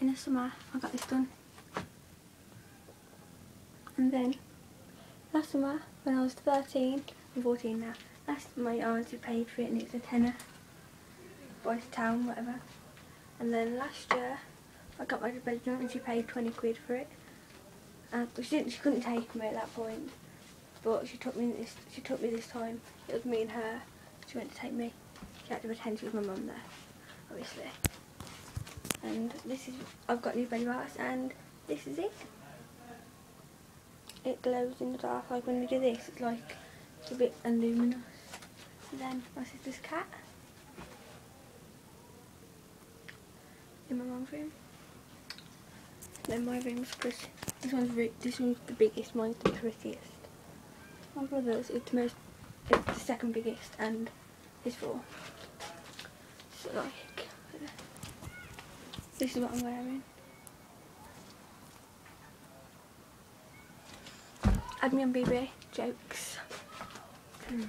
in the summer I got this done. And then last summer when I was 13, I'm 14 now, last my auntie paid for it and it's a tenner. Boys Town, whatever. And then last year I got my joint and she paid 20 quid for it. Uh, but she didn't, she couldn't take me at that point. But she took me this, she took me this time. It was me and her. She went to take me. She had to pretend she was my mum there, obviously. And this is, I've got new belly bars and this is it. It glows in the dark, like when you do this, it's like it's a bit luminous. Then my sister's cat. In my mum's room. Then my room's pretty. This one's this one's the biggest, mine's the prettiest. My brother's it's the most it's the second biggest and his four. So like this is what I'm wearing. Add me on BB jokes. Hmm.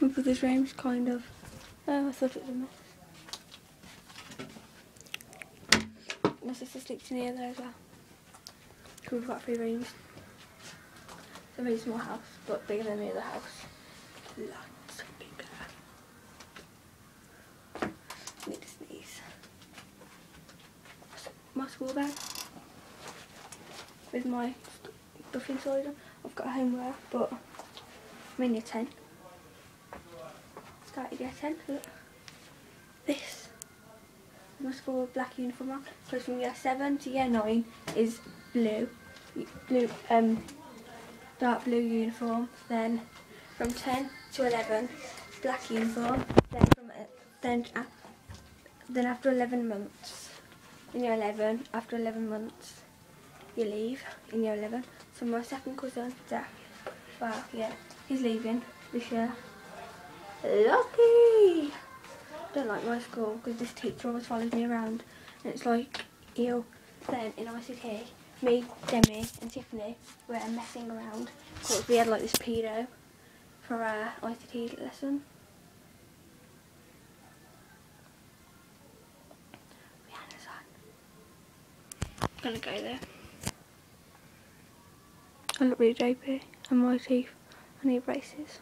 My brother's room's kind of. Oh, I thought it was a mess. My sister sleeps in here there as well. So we've got three rooms. It's a very small house, but bigger than the other house. Lots. I need to sneeze. My school bag with my stuff inside. I've got homework, but I'm in year 10. Started year 10. Look. This. My school black uniform. Because from year 7 to year 9 is blue. Blue, um, dark blue uniform. Then from 10 to 11, black uniform. Then from uh, then then after 11 months, in year 11, after 11 months, you leave in year 11. So my second cousin, Zach, well, yeah, he's leaving this year. Lucky! Don't like my school because this teacher always follows me around and it's like, ew. Then in ICT, me, Demi and Tiffany were messing around because we had like this pedo for uh, our ICT lesson. Rihanna's on. I'm gonna go there. I look really dopey and my teeth, I need braces.